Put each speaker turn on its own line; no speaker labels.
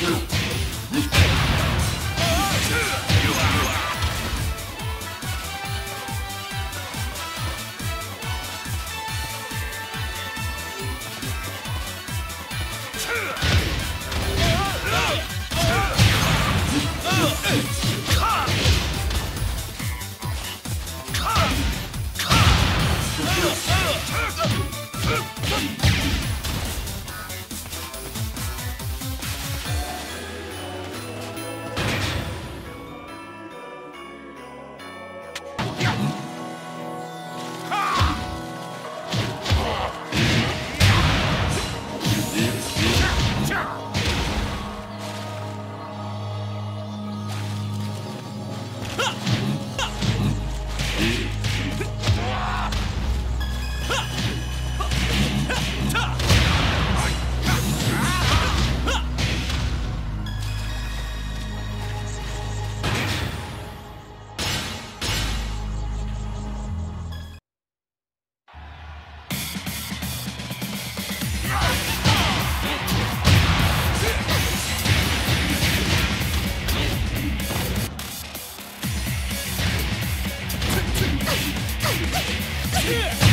Come!
Yeah.